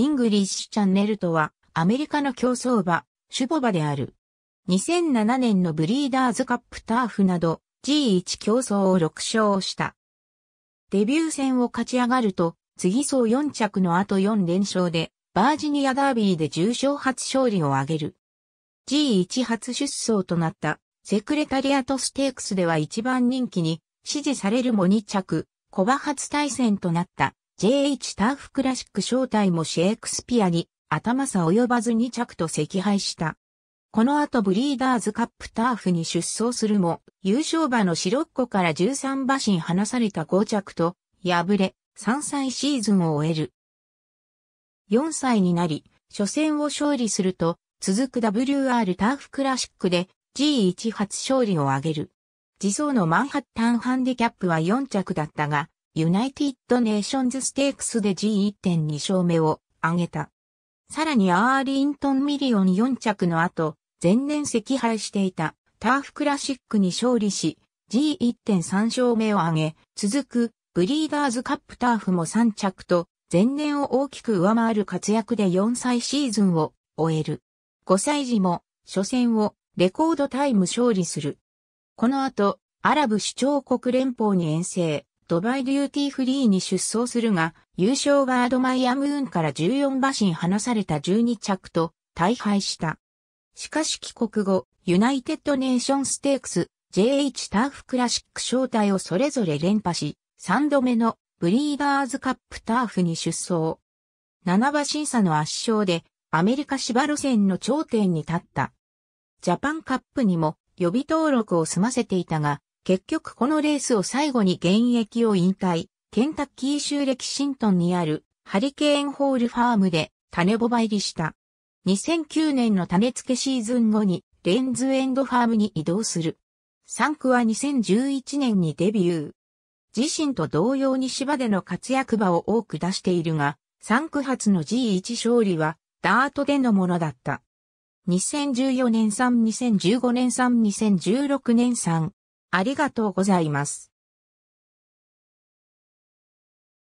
イングリッシュチャンネルとは、アメリカの競走馬、種牡馬である。2007年のブリーダーズカップターフなど、G1 競争を6勝した。デビュー戦を勝ち上がると、次走4着の後4連勝で、バージニアダービーで重賞初勝利を挙げる。G1 初出走となったセクレタリアトステークスでは一番人気に支持されるも2着、古馬初対戦となった JH ターフクラシック招待もシェイクスピアに頭差及ばず2着と惜敗した。この後ブリーダーズカップターフに出走するも、優勝馬の白っ子から13馬身離された5着と、敗れ、3歳シーズンを終える。4歳になり、初戦を勝利すると、続く WR ターフクラシックで G1 初勝利を挙げる。次走のマンハッタンハンディキャップは4着だったが、ユナイテッドネーションズステークスで G1.2 勝目を挙げた。さらにアーリントンミリオン4着の後、前年惜敗していたターフクラシックに勝利し、G1.3 勝目を挙げ、続くブリーダーズカップターフも3着と、前年を大きく上回る活躍で4歳シーズンを終える。5歳時も初戦をレコードタイム勝利する。この後、アラブ首長国連邦に遠征、ドバイデューティーフリーに出走するが、優勝馬アドマイヤムーンから14馬身離された12着と大敗した。しかし帰国後、ユナイテッドネーションズステークス、JH ターフクラシック招待をそれぞれ連覇し、3度目のブリーダーズカップターフに出走。7馬審査の圧勝でアメリカ芝路線の頂点に立った。ジャパンカップにも予備登録を済ませていたが、結局このレースを最後に現役を引退、ケンタッキー州レキシントンにあるハリケーンホールファームで種ボバ入りした。2009年の種付けシーズン後にレンズエンドファームに移動する。サンクは2011年にデビュー。自身と同様に芝での活躍馬を多く出しているが、サンク初の G1 勝利はダートでのものだった。2014年3、2015年3、2016年3。ありがとうございます。